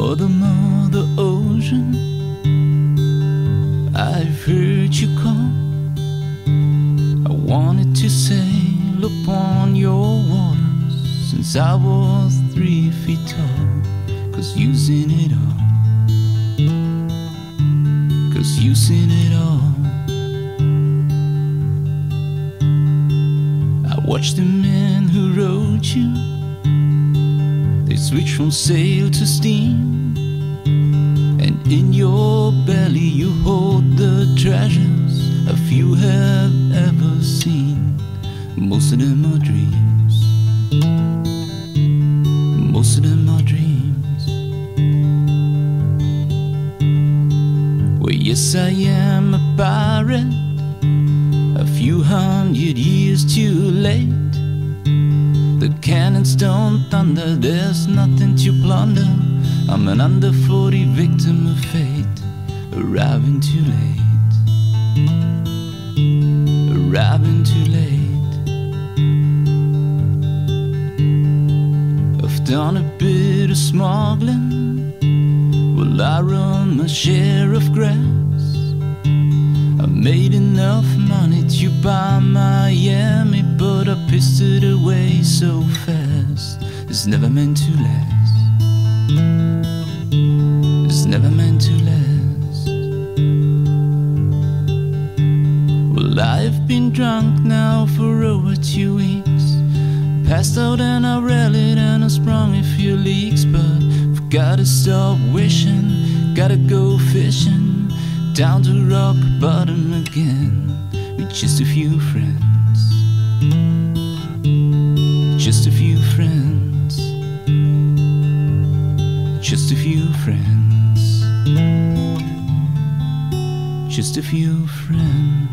Mother, Mother Ocean, I've heard you call. I wanted to sail upon your waters since I was three feet tall. Cause seen it all. Cause seen it all. I watched the men who rode you. They switched from sail to steam. And in your belly you hold the treasures a few have ever seen. Most of them are dreams. Most of them are dreams. Well, yes, I am a pirate. A few hundred years too late. Cannons don't thunder, there's nothing to plunder. I'm an under 40 victim of fate, arriving too late. Arriving too late. I've done a bit of smuggling. Well, I run my share of grass. Made enough money to buy Miami, but I pissed it away so fast. It's never meant to last. It's never meant to last. Well, I've been drunk now for over two weeks. Passed out and I rallied and I sprung a few leaks, but gotta stop wishing. Gotta go fishing down to rock bottom again with just a few friends. Just a few friends. Just a few friends. Just a few friends.